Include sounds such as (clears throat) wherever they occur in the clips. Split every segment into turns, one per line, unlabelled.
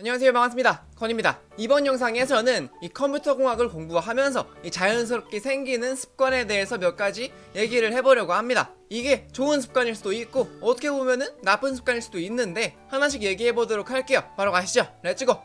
안녕하세요. 반갑습니다. 건입니다. 이번 영상에서는 이 컴퓨터 공학을 공부하면서 이 자연스럽게 생기는 습관에 대해서 몇 가지 얘기를 해보려고 합니다. 이게 좋은 습관일 수도 있고 어떻게 보면은 나쁜 습관일 수도 있는데 하나씩 얘기해 보도록 할게요. 바로 가시죠. Let's go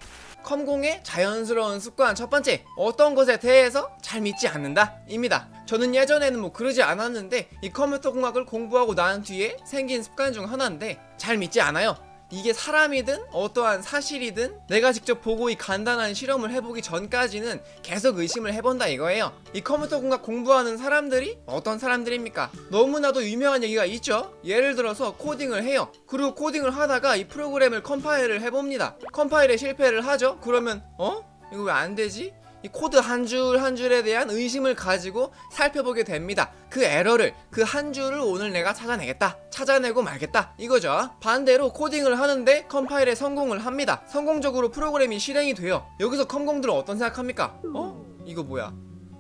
컴공의 자연스러운 습관 첫 번째 어떤 것에 대해서 잘 믿지 않는다? 입니다. 저는 예전에는 뭐 그러지 않았는데 이 컴퓨터 공학을 공부하고 난 뒤에 생긴 습관 중 하나인데 잘 믿지 않아요 이게 사람이든 어떠한 사실이든 내가 직접 보고 이 간단한 실험을 해보기 전까지는 계속 의심을 해본다 이거예요. 이 컴퓨터 공학 공부하는 사람들이 어떤 사람들입니까? 너무나도 유명한 얘기가 있죠. 예를 들어서 코딩을 해요. 그리고 코딩을 하다가 이 프로그램을 컴파일을 해봅니다. 컴파일에 실패를 하죠. 그러면 어? 이거 왜 안 되지? 이 코드 한 줄 한 줄에 대한 의심을 가지고 살펴보게 됩니다. 그 에러를 그 한 줄을 오늘 내가 찾아내겠다. 찾아내고 말겠다. 이거죠. 반대로 코딩을 하는데 컴파일에 성공을 합니다. 성공적으로 프로그램이 실행이 돼요. 여기서 컴공들은 어떤 생각합니까? 어? 이거 뭐야?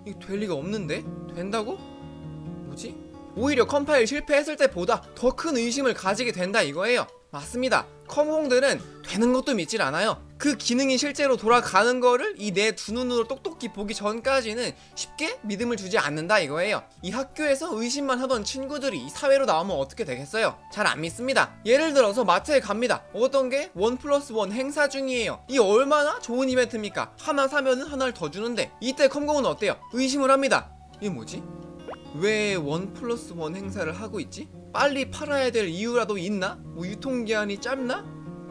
이거 될 리가 없는데? 된다고? 뭐지? 오히려 컴파일 실패했을 때보다 더 큰 의심을 가지게 된다 이거예요. 맞습니다. 컴공들은 되는 것도 믿질 않아요. 그 기능이 실제로 돌아가는 거를 이 내 두 눈으로 똑똑히 보기 전까지는 쉽게 믿음을 주지 않는다 이거예요. 이 학교에서 의심만 하던 친구들이 이 사회로 나오면 어떻게 되겠어요? 잘 안 믿습니다. 예를 들어서 마트에 갑니다. 어떤 게 one plus one 행사 중이에요. 이 얼마나 좋은 이벤트입니까? 하나 사면은 하나를 더 주는데 이때 컴공은 어때요? 의심을 합니다. 이게 뭐지? 왜 원 플러스 원 행사를 하고 있지? 빨리 팔아야 될 이유라도 있나? 뭐 유통기한이 짧나?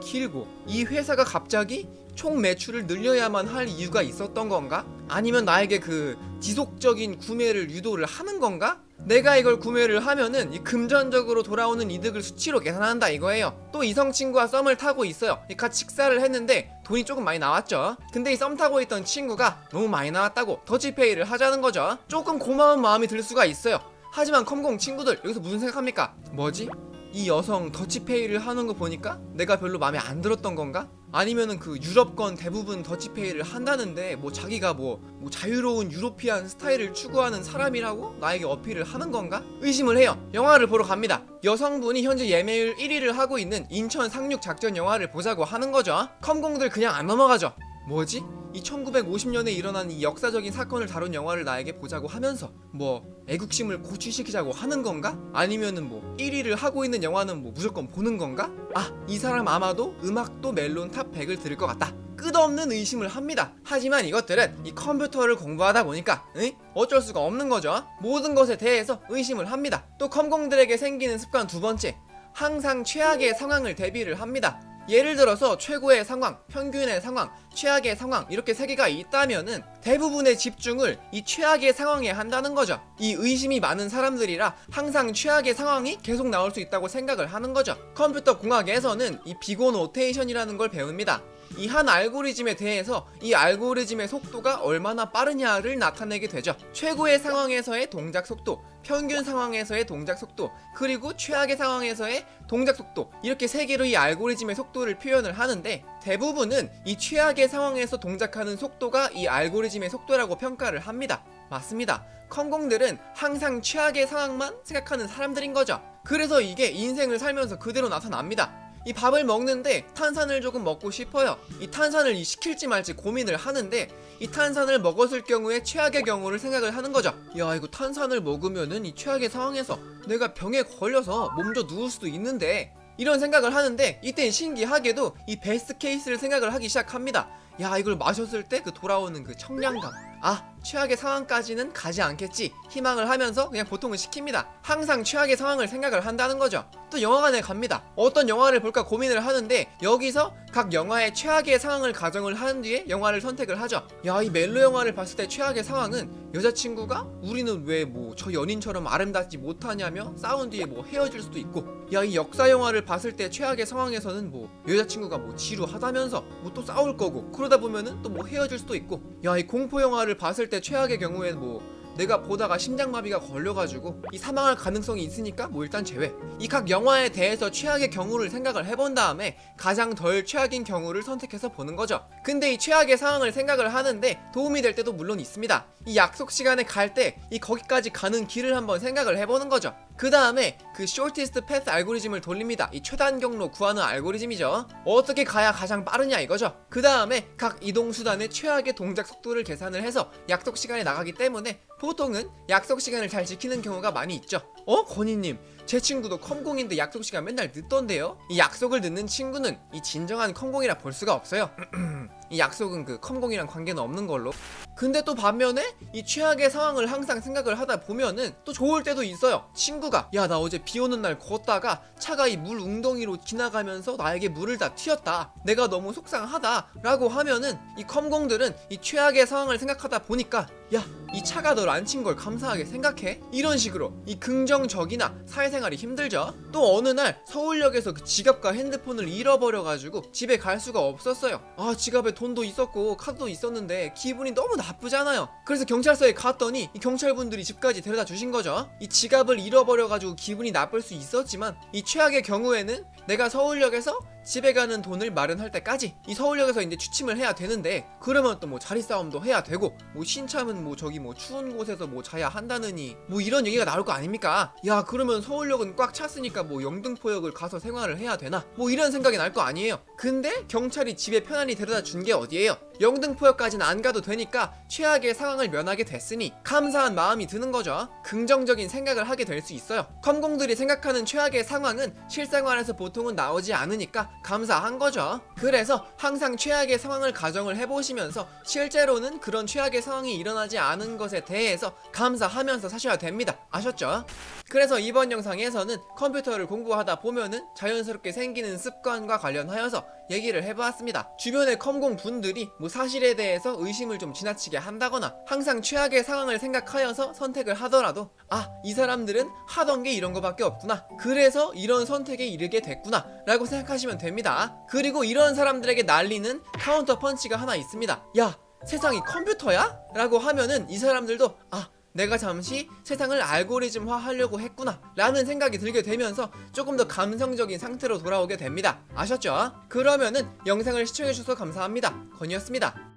길고 이 회사가 갑자기 총 매출을 늘려야만 할 이유가 있었던 건가? 아니면 나에게 그 지속적인 구매를 유도를 하는 건가? 내가 이걸 구매를 하면은 이 금전적으로 돌아오는 이득을 수치로 계산한다 이거예요. 또 이성 친구와 썸을 타고 있어요. 이 같이 식사를 했는데 돈이 조금 많이 나왔죠. 근데 이 썸 타고 있던 친구가 너무 많이 나왔다고 더치페이를 하자는 거죠. 조금 고마운 마음이 들 수가 있어요. 하지만 컴공 친구들 여기서 무슨 생각합니까? 뭐지? 이 여성 더치페이를 하는 거 보니까 내가 별로 마음에 안 들었던 건가? 아니면은 그 유럽권 대부분 더치페이를 한다는데 뭐 자기가 뭐, 뭐 자유로운 European 스타일을 추구하는 사람이라고 나에게 어필을 하는 건가? 의심을 해요. 영화를 보러 갑니다. 여성분이 현재 예매율 1위를 하고 있는 인천 상륙 작전 영화를 보자고 하는 거죠. 컴공들 그냥 안 넘어가죠. 뭐지? 이 1950년에 일어난 이 역사적인 사건을 다룬 영화를 나에게 보자고 하면서 뭐 애국심을 고취시키자고 하는 건가? 아니면은 뭐 1위를 하고 있는 영화는 뭐 무조건 보는 건가? 아, 이 사람 아마도 음악도 멜론 top 100을 들을 것 같다. 끝없는 의심을 합니다. 하지만 이것들은 이 컴퓨터를 공부하다 보니까 응? 어쩔 수가 없는 거죠. 모든 것에 대해서 의심을 합니다. 또 컴공들에게 생기는 습관 두 번째, 항상 최악의 상황을 대비를 합니다. 예를 들어서 최고의 상황, 평균의 상황, 최악의 상황 이렇게 세 개가 있다면은 대부분의 집중을 이 최악의 상황에 한다는 거죠. 이 의심이 많은 사람들이라 항상 최악의 상황이 계속 나올 수 있다고 생각을 하는 거죠. 컴퓨터 공학에서는 이 Big O notation이라는 걸 배웁니다. 이 한 알고리즘에 대해서 이 알고리즘의 속도가 얼마나 빠르냐를 나타내게 되죠. 최고의 상황에서의 동작 속도, 평균 상황에서의 동작 속도, 그리고 최악의 상황에서의 동작 속도 이렇게 세 개로 이 알고리즘의 속도를 표현을 하는데 대부분은 이 최악의 상황에서 동작하는 속도가 이 알고리즘의 속도라고 평가를 합니다. 맞습니다. 컴공들은 항상 최악의 상황만 생각하는 사람들인 거죠. 그래서 이게 인생을 살면서 그대로 나타납니다. 이 밥을 먹는데 탄산을 조금 먹고 싶어요. 이 탄산을 이 시킬지 말지 고민을 하는데 이 탄산을 먹었을 경우에 최악의 경우를 생각을 하는 거죠. 야 이거 탄산을 먹으면은 이 최악의 상황에서 내가 병에 걸려서 몸져 누울 수도 있는데 이런 생각을 하는데 이땐 신기하게도 이 베스트 케이스를 생각을 하기 시작합니다. 야 이걸 마셨을 때 그 돌아오는 그 청량감 아 최악의 상황까지는 가지 않겠지. 희망을 하면서 그냥 보통은 시킵니다. 항상 최악의 상황을 생각을 한다는 거죠. 또 영화관에 갑니다. 어떤 영화를 볼까 고민을 하는데 여기서 각 영화의 최악의 상황을 가정을 한 뒤에 영화를 선택을 하죠. 야 이 멜로 영화를 봤을 때 최악의 상황은 여자친구가 우리는 왜 뭐 저 연인처럼 아름답지 못하냐며 싸운 뒤에 뭐 헤어질 수도 있고 야 이 역사 영화를 봤을 때 최악의 상황에서는 뭐 여자친구가 뭐 지루하다면서 뭐 또 싸울 거고 그러다 보면은 또 뭐 헤어질 수도 있고 야 이 공포 영화를 봤을 때 최악의 경우에는 뭐 내가 보다가 심장마비가 걸려가지고 이 사망할 가능성이 있으니까 뭐 일단 제외. 이 각 영화에 대해서 최악의 경우를 생각을 해본 다음에 가장 덜 최악인 경우를 선택해서 보는 거죠. 근데 이 최악의 상황을 생각을 하는데 도움이 될 때도 물론 있습니다. 이 약속 시간에 갈 때 이 거기까지 가는 길을 한번 생각을 해보는 거죠 그 다음에 그 shortest path 알고리즘을 돌립니다. 이 최단 경로 구하는 알고리즘이죠. 어떻게 가야 가장 빠르냐 이거죠. 그 다음에 각 이동 수단의 최악의 동작 속도를 계산을 해서 약속 시간에 나가기 때문에 보통은 약속 시간을 잘 지키는 경우가 많이 있죠. 어, 건희님, 제 친구도 컴공인데 약속 시간 맨날 늦던데요? 이 약속을 늦는 친구는 이 진정한 컴공이라 볼 수가 없어요. (clears throat) 이 약속은 그 컴공이랑 관계는 없는 걸로. 근데 또 반면에 이 최악의 상황을 항상 생각을 하다 보면은 또 좋을 때도 있어요. 친구가 야 나 어제 비 오는 날 걷다가 차가 이 물 웅덩이로 지나가면서 나에게 물을 다 튀었다. 내가 너무 속상하다 라고 하면은 이 컴공들은 이 최악의 상황을 생각하다 보니까 야 이 차가 널 안 친 걸 감사하게 생각해? 이런 식으로 이 긍정적이나 사회생활이 힘들죠? 또 어느 날 서울역에서 그 지갑과 핸드폰을 잃어버려가지고 집에 갈 수가 없었어요. 아 지갑에 돈도 있었고 카드도 있었는데 기분이 너무 나쁘잖아요. 그래서 경찰서에 갔더니 이 경찰분들이 집까지 데려다 주신 거죠. 이 지갑을 잃어버려가지고 기분이 나쁠 수 있었지만 이 최악의 경우에는 내가 서울역에서 집에 가는 돈을 마련할 때까지 이 서울역에서 이제 취침을 해야 되는데 그러면 또 뭐 자리 싸움도 해야 되고 뭐 신참은 뭐 저기 뭐 추운 곳에서 뭐 자야 한다느니 뭐 이런 얘기가 나올 거 아닙니까? 야 그러면 서울역은 꽉 찼으니까 뭐 영등포역을 가서 생활을 해야 되나? 뭐 이런 생각이 날 거 아니에요. 근데 경찰이 집에 편안히 데려다 준 게 어디예요? 영등포역까지는 안 가도 되니까 최악의 상황을 면하게 됐으니 감사한 마음이 드는 거죠. 긍정적인 생각을 하게 될 수 있어요. 컴공들이 생각하는 최악의 상황은 실생활에서 보통은 나오지 않으니까 감사한 거죠. 그래서 항상 최악의 상황을 가정을 해보시면서 실제로는 그런 최악의 상황이 일어나지 않은 것에 대해서 감사하면서 사셔야 됩니다. 아셨죠? 그래서 이번 영상에서는 컴퓨터를 공부하다 보면은 자연스럽게 생기는 습관과 관련하여서 얘기를 해보았습니다. 주변의 컴공 분들이 뭐 사실에 대해서 의심을 좀 지나치게 한다거나 항상 최악의 상황을 생각하여서 선택을 하더라도 아, 이 사람들은 하던 게 이런 거밖에 없구나. 그래서 이런 선택에 이르게 됐구나. 라고 생각하시면 됩니다. 그리고 이런 사람들에게 날리는 카운터 펀치가 하나 있습니다. 야, 세상이 컴퓨터야? 라고 하면은 이 사람들도 아, 내가 잠시 세상을 알고리즘화 하려고 했구나 라는 생각이 들게 되면서 조금 더 감성적인 상태로 돌아오게 됩니다. 아셨죠? 그러면은 영상을 시청해주셔서 감사합니다. 건이었습니다